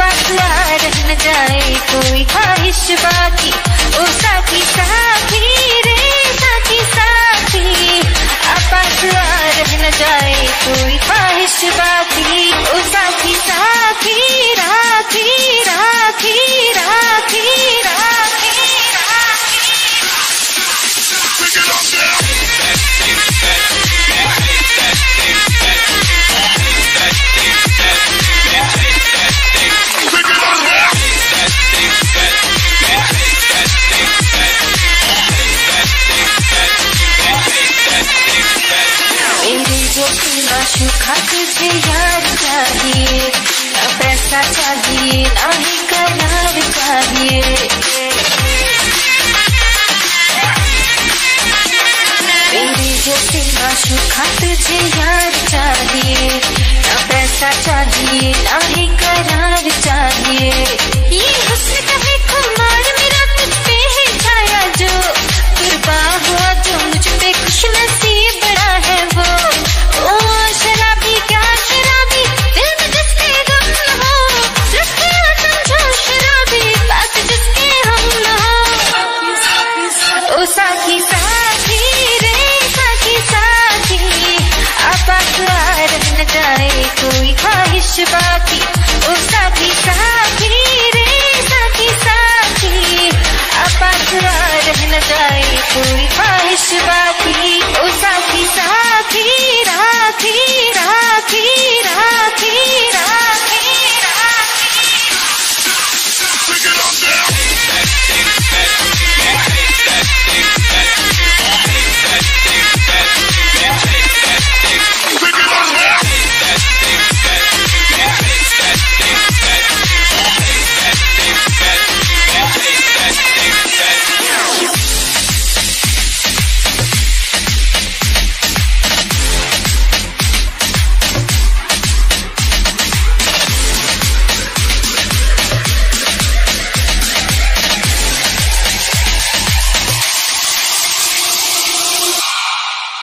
पतला रह न जाए कोई ख्वाहिश बाकी आँसू खत से यार चाहिए ना पैसा चाहिए, ना ही करार चाहिए। जैसे आँसू खत यार चाहिए ना पैसा चाहिए